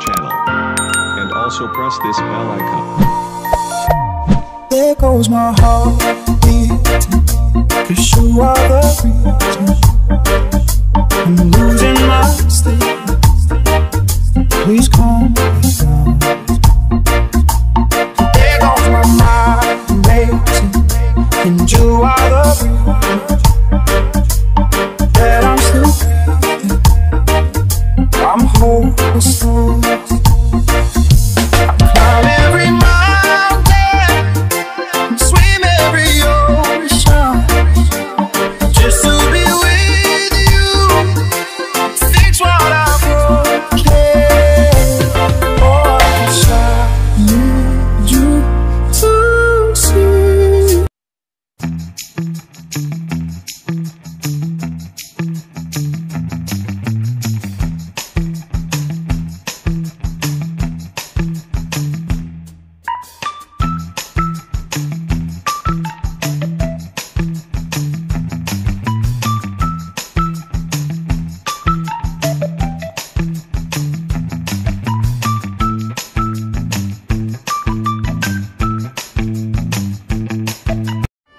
channel. And also press this bell icon. There goes my heart beating Cause you are the reason I'm losing my sleep. Please calm me down. There goes my mind racing And you are the reason That I'm still breathing. I'm hopeless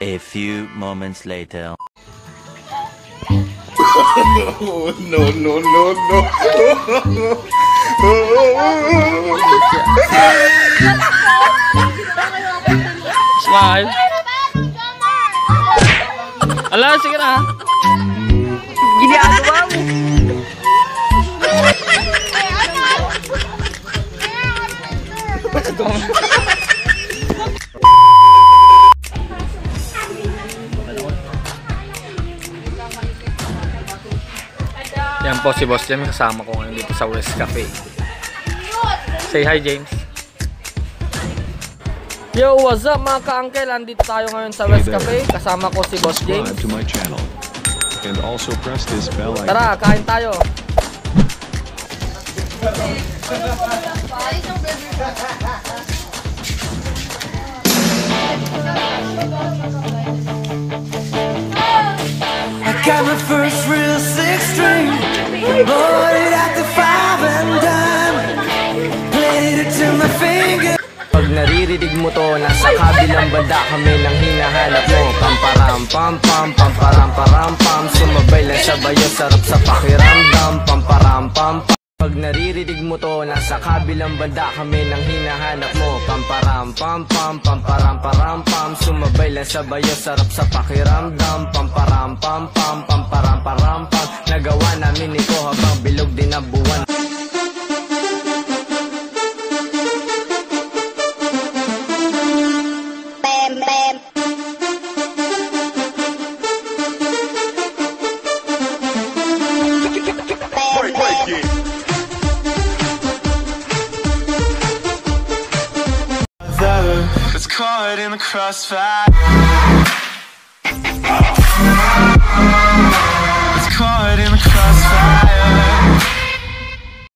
A few moments later. no, no, no, no, no. Smile. Ala, sige na. Ginagawa mo. Yan po si Boss James. Kasama ko ngayon dito sa West Cafe. Say hi, James. Yo, what's up mga ka-uncle? Andito tayo ngayon sa West. Cafe. Kasama ko si Boss James. to my channel. And also press this bell icon. Tara, kain tayo. I got my first real six string. It at the five and dime. Played it to my finger. Pag naririnig mo to, nasa kabilang banda kami nang hinahanap mo. Pamparam pam pam, pamparam param pam. Sumabay lang sa bayo, sarap sa pakiramdam. Pamparam pam pam. Pag naririnig mo to, nasa kabilang banda kami nang hinahanap mo. Pamparam pam pam, pamparam param pam. Sumabay lang sa bayo, sarap sa pakiramdam. Pamparam pam pam, pamparam param pam Nagawa namin ito habang bilog din ang buwan. It's caught in the crossfire.